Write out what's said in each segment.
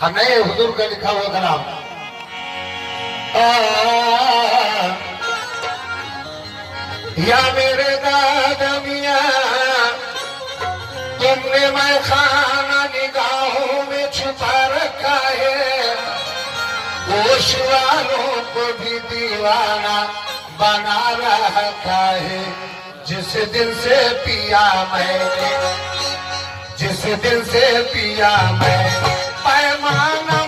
हमें हुजूर का लिखा हुआ कलाम। या मेरे दादा मिया तुमने मैं खाना निगाहों में छुपा रखा है होश को भी दीवाना बना रखा है। जिस दिन से पिया मैंने जिस दिन से पिया मैंने semana.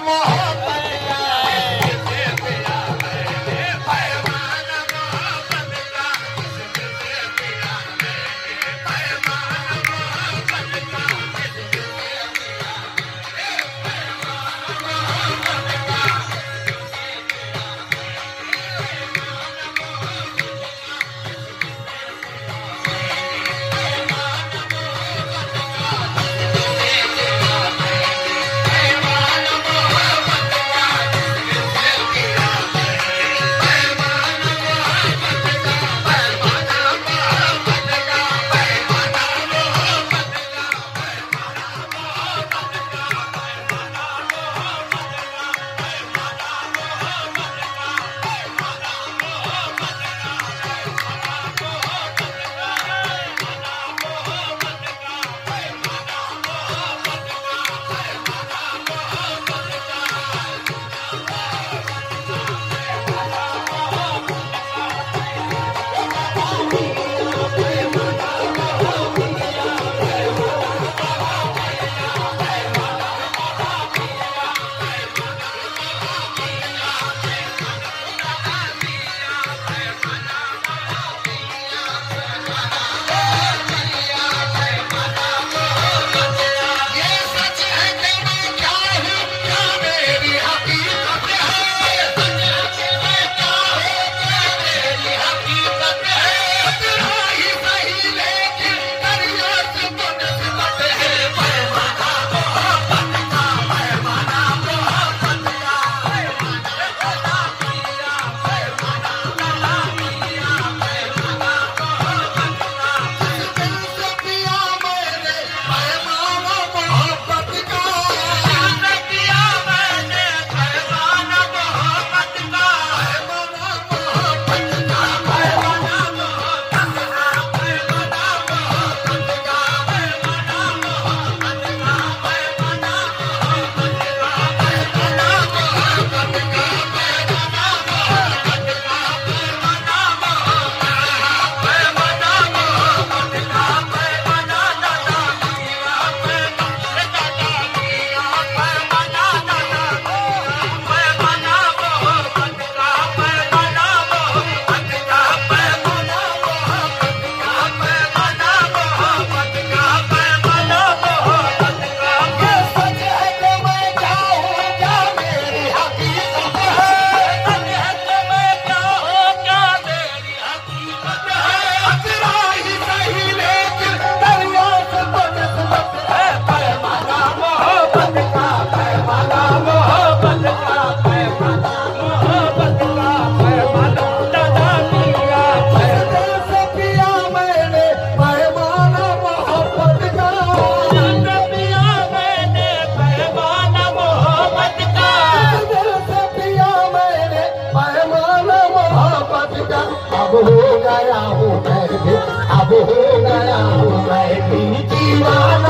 गया हूँ बैठी की। बाल